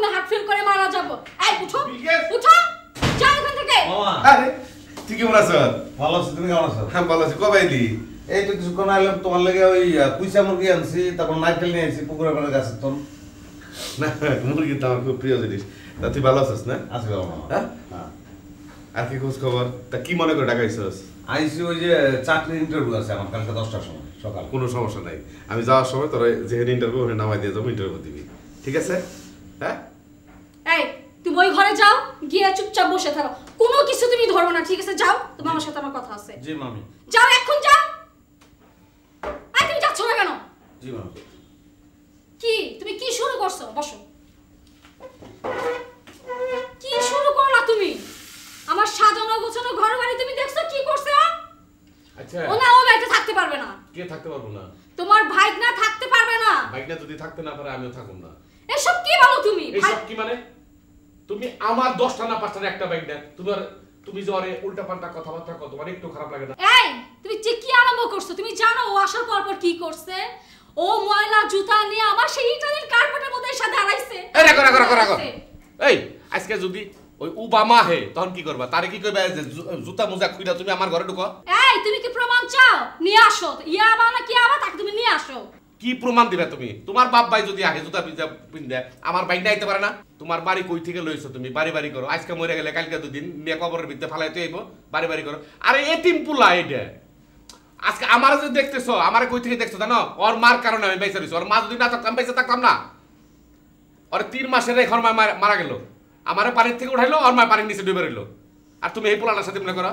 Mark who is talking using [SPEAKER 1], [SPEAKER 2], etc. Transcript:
[SPEAKER 1] তুমি heart fail করে মারা যাব। এই উঠো উঠো যাও এখান থেকে।
[SPEAKER 2] মামা।
[SPEAKER 3] আরে তুই কেমন আছো
[SPEAKER 2] ভালো আছি তুমি কেমন আছো?
[SPEAKER 3] হ্যাঁ ভালো আছি। কবে এলি?
[SPEAKER 2] এই তো কিছুক্ষণ আইলাম তোমার লেগে ওই পুঁইশা মুরগি আনছি তারপর নারকেল নিয়ে আনছি পুকুরের পাড়ে গাছের তোর
[SPEAKER 3] না মুরগি তো আমার খুব প্রিয় জিনিস। তা তুই ভালো আছিস না?
[SPEAKER 2] আছি ভালো মামা।
[SPEAKER 3] হ্যাঁ?
[SPEAKER 2] হ্যাঁ।
[SPEAKER 3] আর কি খোঁজ খবর? তা কি মনে করে ডাকাইছস
[SPEAKER 2] আইসি ওই যে চাকরির ইন্টারভিউ আছে আমার কালকে দশটার সময় সকাল।
[SPEAKER 3] কোনো সমস্যা নাই। আমি যাওয়ার সময় তোরা যেখানে ইন্টারভিউ ওখানে নামাই দিয়ে যাব ইন্টারভিউ দিবি। ঠিক আছে? হ্যাঁ?
[SPEAKER 1] ঘরে যাও গিয়ে চুপচাপ বসে থাকো। কোনো কিছু তুমি ধরো না ঠিক আছে? যাও তোমার আমার সাথে আমার কথা আছে।
[SPEAKER 2] জি মামি।
[SPEAKER 1] যাও এখন যাও। এই তুমি যাচ্ছ না কেন?
[SPEAKER 2] জি মামি।
[SPEAKER 1] কি? তুমি কি শুরু করছ? বসো। কি শুরু করলা তুমি? আমার সাজানো গোছানো ঘর বাড়ি তুমি দেখছ কি করছে ও?
[SPEAKER 3] আচ্ছা।
[SPEAKER 1] ও না ও বাড়িতে থাকতে পারবে না।
[SPEAKER 3] কে থাকতে পারব না?
[SPEAKER 1] তোমার ভাই না থাকতে পারবে না।
[SPEAKER 3] বাইকটা যদি থাকতে না পারে আমিও থাকুন না।
[SPEAKER 1] এসব কি বলো তুমি? ভাই
[SPEAKER 3] এইসব কি মানে? তুমি আমার দশটা না পাঁচটা না একটা বাইক দেন। তুমি তুমি যে অরে উল্টা পাল্টা কথাবার্তা কত তোমার একটু খারাপ লাগে না।
[SPEAKER 1] এই তুমি যে কি আরম্ভ করছ? তুমি জানো ও আসার পর পর কি করছে? ও ময়লা জুতা নিয়ে আমার সেই ইটালির কার্পেটের মধ্যে এসে দাঁড়াইছে।
[SPEAKER 3] এই রাখো রাখো রাখো রাখো। এই আজকে যদি ওই উবামা হে তখন কি করবা? তারে কি কইবা যে জুতা মোজা খুইরা তুমি আমার ঘরে ঢুকো?
[SPEAKER 1] এই তুমি কি প্রমাণ চাও? নিয়ে আসো। ইয়া আবা না কি আবা তাকে তুমি নিয়ে আসো?
[SPEAKER 3] কি প্রমাণ দিবে তুমি? তোমার বাপ ভাই যদি আহে, জুতা পিজা পিন্দে আমার বাইক আইতে পারে না? তোমার বাড়ি কই থেকে লইছো তুমি? বাড়ি বাড়ি করো। আজকে মরে গেলে কালকে দুদিন নিয়ে কবরের ভিতরে ফালাইতে আইব, বাড়ি বাড়ি করো। আরে এতিম পুলা এটা আজকে আমার যে দেখতেছো, আমার কই থেকে দেখছ জানো? ওর মার কারণে আমি বেঁচে রইছি। ওর মা যদি না থাকতাম বেঁচে থাকতাম না। ওর তিন মাসের এখন মারা গেল। আমার পানির থেকে উঠাইলো, ওর মা পানির নিচে ডুবে রইল। আর তুমি এই পোলাটার সাথে মনে করো